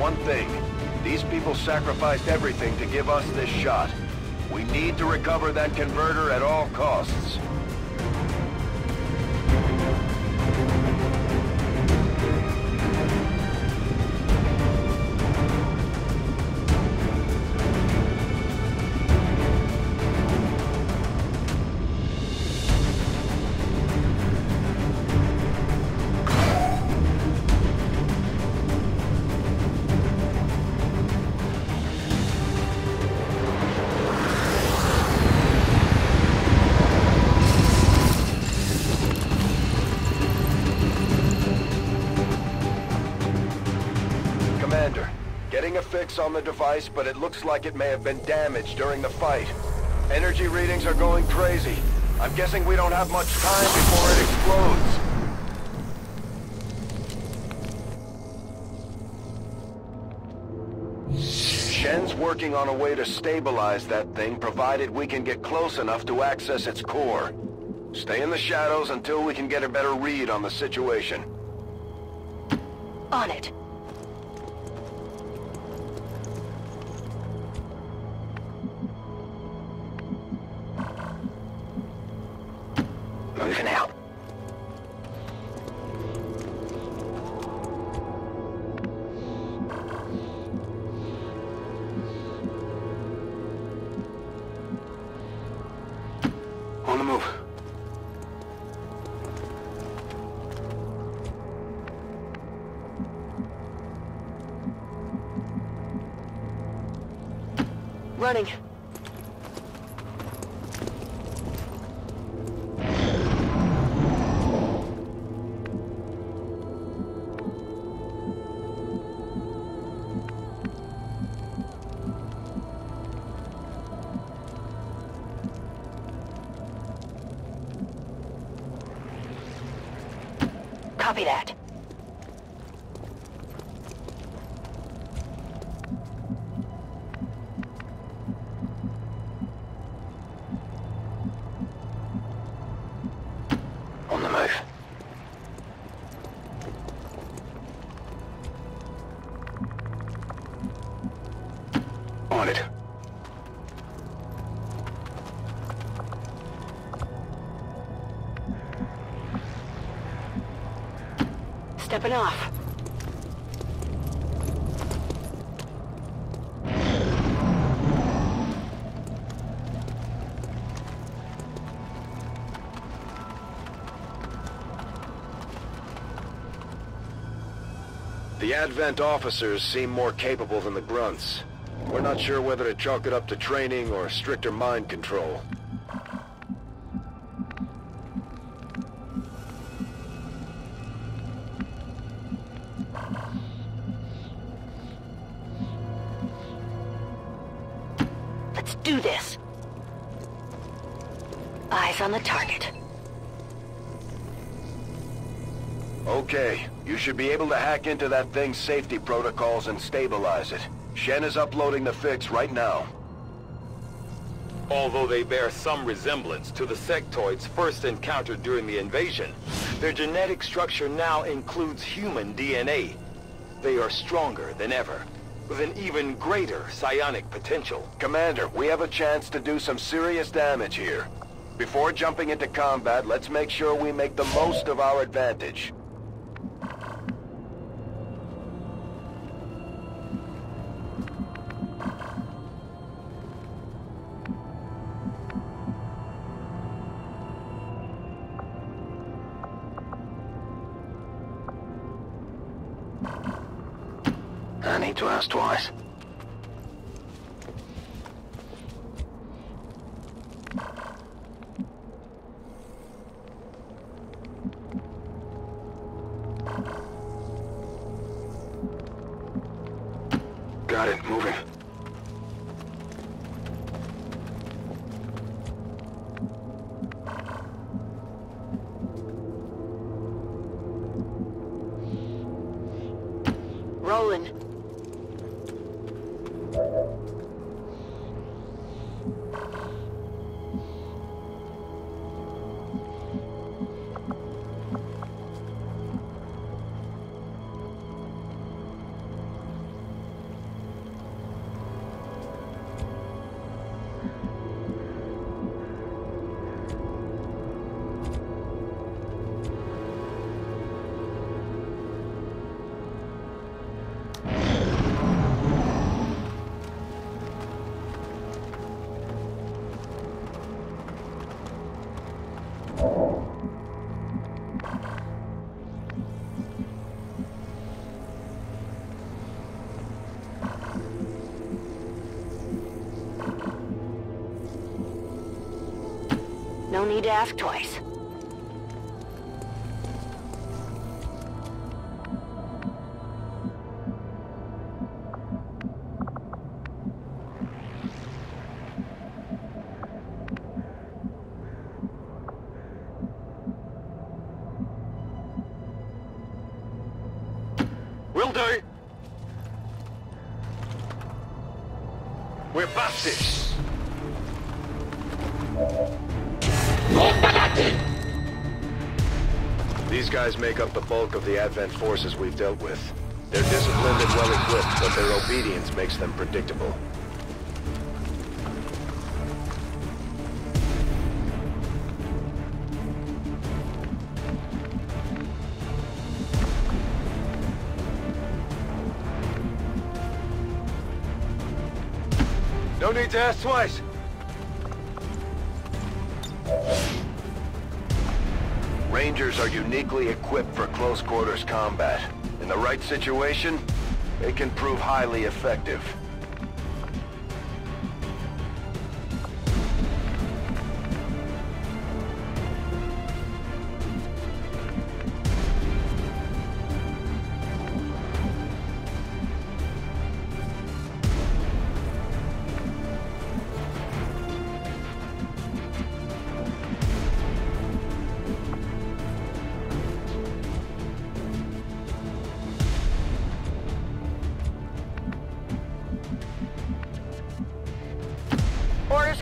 one thing. These people sacrificed everything to give us this shot. We need to recover that converter at all costs. On the device, but it looks like it may have been damaged during the fight. Energy readings are going crazy. I'm guessing we don't have much time before it explodes. Shen's working on a way to stabilize that thing, provided we can get close enough to access its core. Stay in the shadows until we can get a better read on the situation. On it. The move. Running. Copy that. Stepping off. The Advent officers seem more capable than the grunts. We're not sure whether to chalk it up to training or stricter mind control. Do this. Eyes on the target. Okay, you should be able to hack into that thing's safety protocols and stabilize it. Shen is uploading the fix right now. Although they bear some resemblance to the sectoids first encountered during the invasion, their genetic structure now includes human DNA. They are stronger than ever, with an even greater psionic potential. Commander, we have a chance to do some serious damage here. Before jumping into combat, let's make sure we make the most of our advantage. Need to ask twice. Got it, moving. Rolling. Need to ask twice. We're busted. These guys make up the bulk of the Advent forces we've dealt with. They're disciplined and well-equipped, but their obedience makes them predictable. No need to ask twice. Rangers are uniquely equipped for close quarters combat. In the right situation, they can prove highly effective.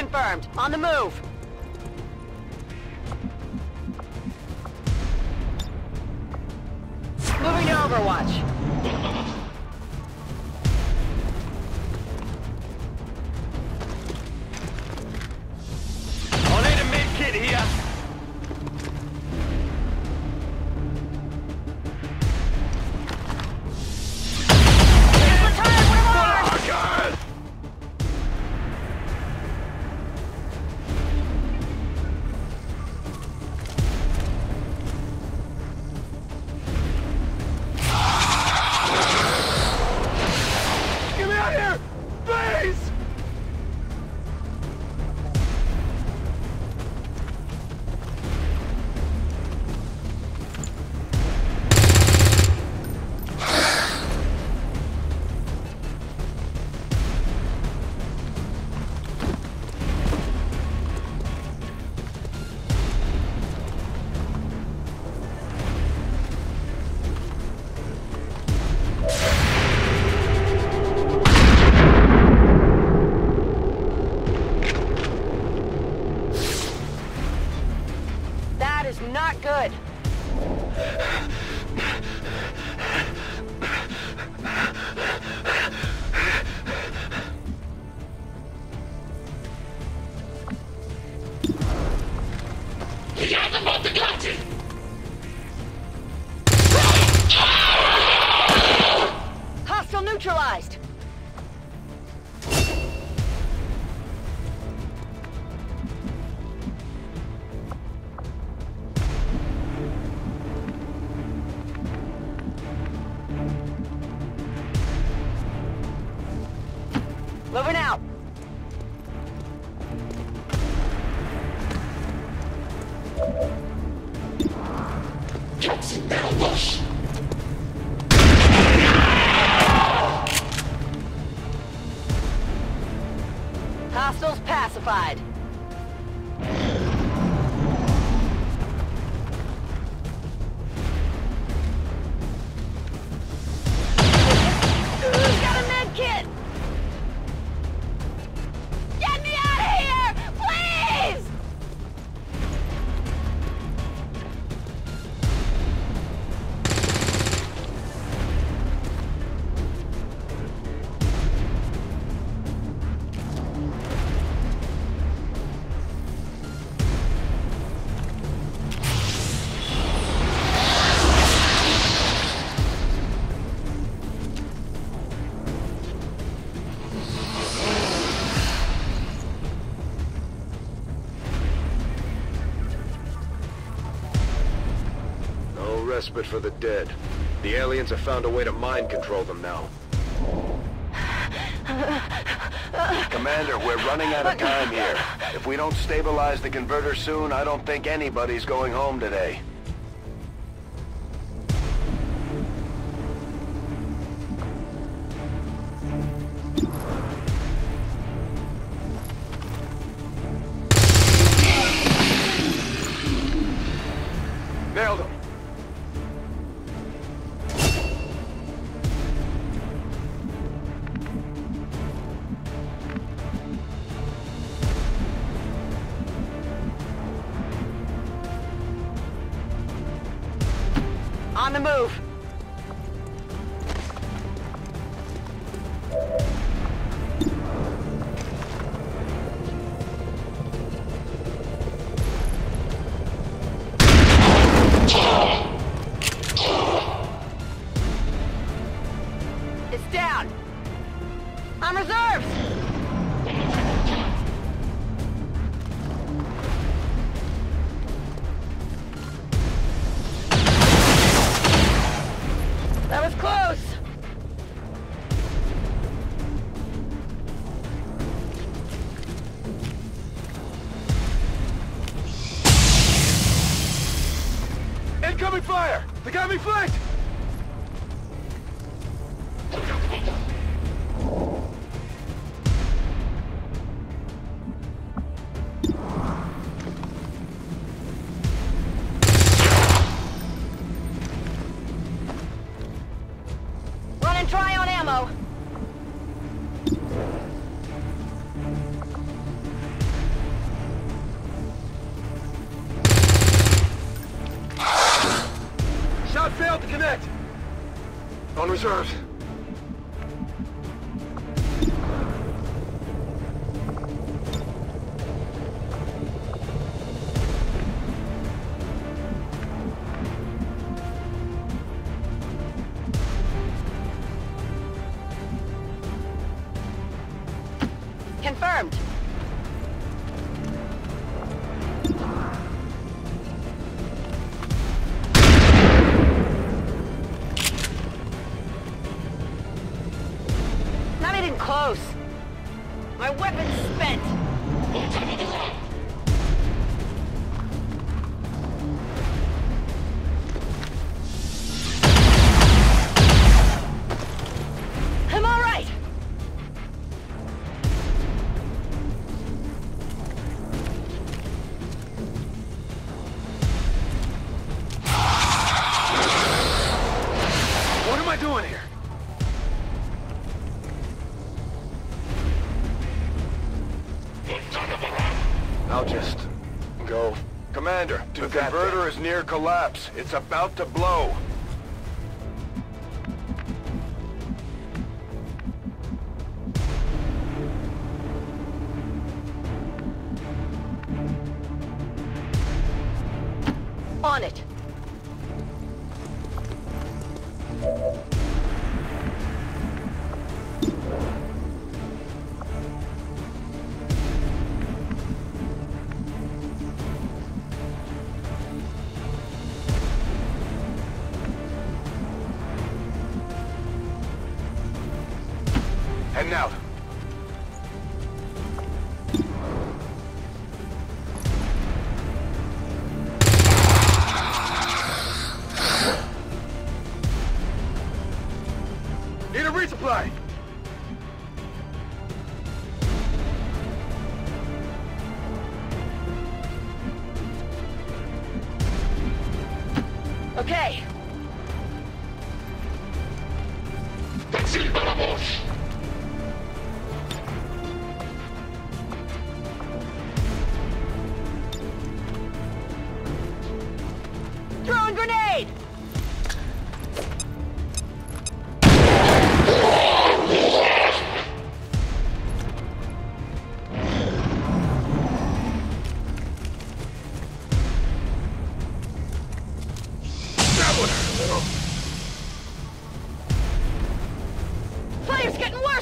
Confirmed. On the move. Respite for the dead. The aliens have found a way to mind control them now. Commander, we're running out of time here. If we don't stabilize the converter soon, I don't think anybody's going home today. The move. Me flanked! Running try on ammo. On reserves. Confirmed. Is near collapse. It's about to blow. On it. Out.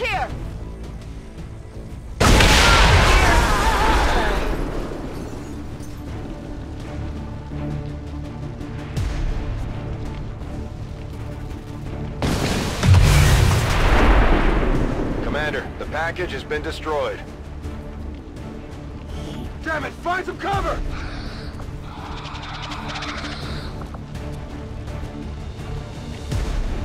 here! Commander, the package has been destroyed. Damn it, find some cover!